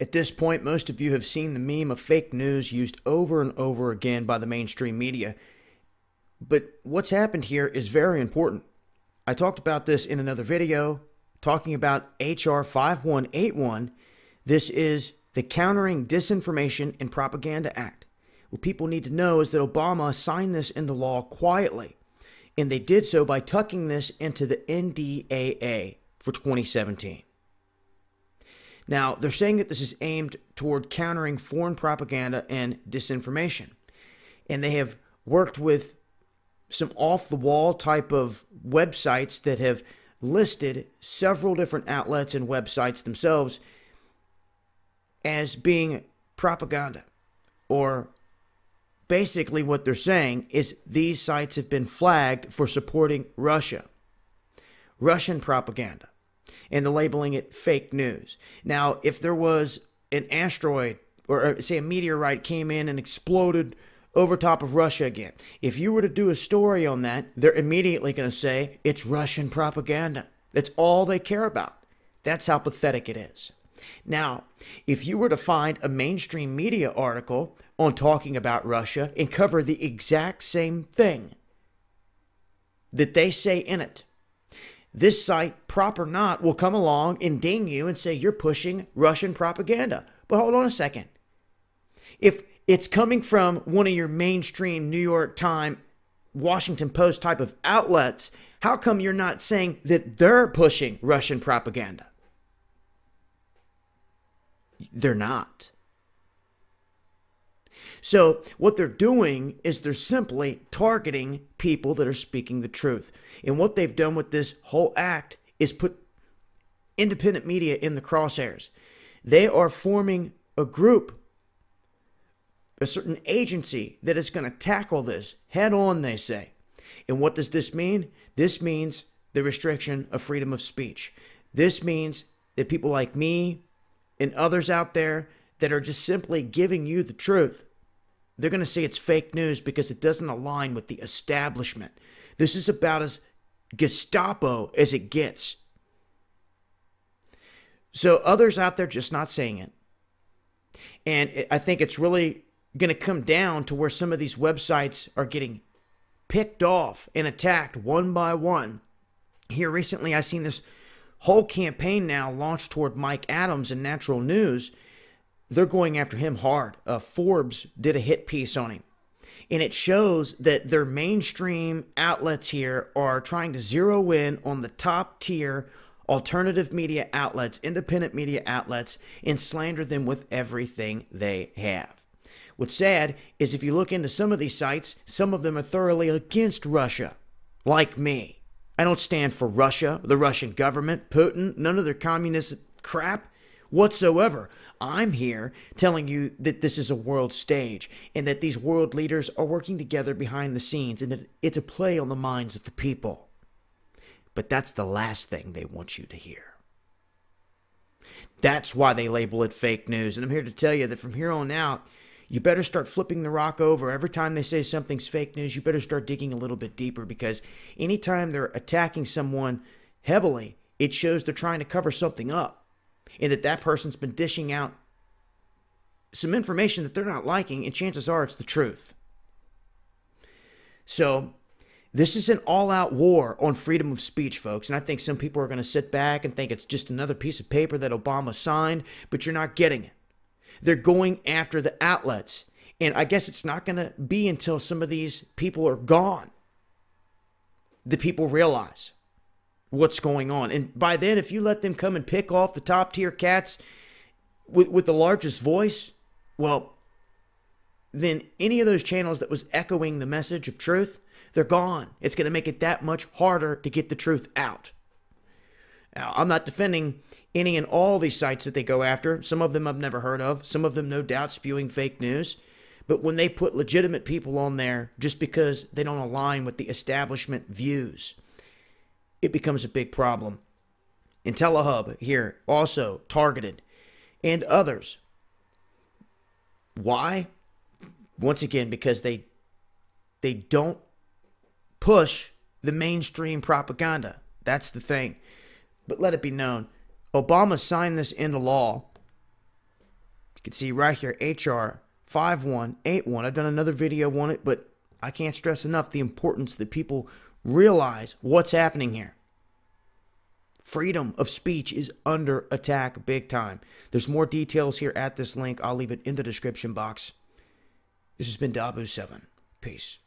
At this point, most of you have seen the meme of fake news used over and over again by the mainstream media. But what's happened here is very important. I talked about this in another video, talking about HR 5181. This is the Countering Disinformation and Propaganda Act. What people need to know is that Obama signed this into law quietly, and they did so by tucking this into the NDAA for 2017. Now, they're saying that this is aimed toward countering foreign propaganda and disinformation. And they have worked with some off the wall type of websites that have listed several different outlets and websites themselves as being propaganda. Or basically, what they're saying is these sites have been flagged for supporting Russia, Russian propaganda and the labeling it fake news. Now, if there was an asteroid or uh, say a meteorite came in and exploded over top of Russia again, if you were to do a story on that, they're immediately going to say it's Russian propaganda. That's all they care about. That's how pathetic it is. Now, if you were to find a mainstream media article on talking about Russia and cover the exact same thing that they say in it, this site, PropOrNot, will come along and ding you and say you're pushing Russian propaganda. But hold on a second. If it's coming from one of your mainstream New York Times, Washington Post type of outlets, how come you're not saying that they're pushing Russian propaganda? They're not. So, what they're doing is they're simply targeting people that are speaking the truth. And what they've done with this whole act is put independent media in the crosshairs. They are forming a group, a certain agency that is going to tackle this head on, they say. And what does this mean? This means the restriction of freedom of speech. This means that people like me and others out there that are just simply giving you the truth they're going to say it's fake news because it doesn't align with the establishment. This is about as Gestapo as it gets. So others out there just not saying it. And I think it's really going to come down to where some of these websites are getting picked off and attacked one by one. Here recently, I've seen this whole campaign now launched toward Mike Adams and Natural News they're going after him hard. Uh, Forbes did a hit piece on him. And it shows that their mainstream outlets here are trying to zero in on the top tier alternative media outlets, independent media outlets, and slander them with everything they have. What's sad is if you look into some of these sites, some of them are thoroughly against Russia, like me. I don't stand for Russia, the Russian government, Putin, none of their communist crap whatsoever. I'm here telling you that this is a world stage and that these world leaders are working together behind the scenes and that it's a play on the minds of the people. But that's the last thing they want you to hear. That's why they label it fake news. And I'm here to tell you that from here on out, you better start flipping the rock over. Every time they say something's fake news, you better start digging a little bit deeper because anytime they're attacking someone heavily, it shows they're trying to cover something up and that that person's been dishing out some information that they're not liking, and chances are it's the truth. So, this is an all out war on freedom of speech, folks. And I think some people are going to sit back and think it's just another piece of paper that Obama signed, but you're not getting it. They're going after the outlets. And I guess it's not going to be until some of these people are gone that people realize what's going on. And by then, if you let them come and pick off the top tier cats with, with the largest voice, well, then any of those channels that was echoing the message of truth, they're gone. It's going to make it that much harder to get the truth out. Now, I'm not defending any and all these sites that they go after. Some of them I've never heard of, some of them, no doubt, spewing fake news. But when they put legitimate people on there just because they don't align with the establishment views, it becomes a big problem. IntelliHub here also targeted and others. Why? Once again, because they they don't push the mainstream propaganda. That's the thing. But let it be known, Obama signed this into law You can see right here, HR 5181. I've done another video on it, but I can't stress enough the importance that people realize what's happening here. Freedom of speech is under attack big time. There's more details here at this link. I'll leave it in the description box. This has been Dahboo7. Peace.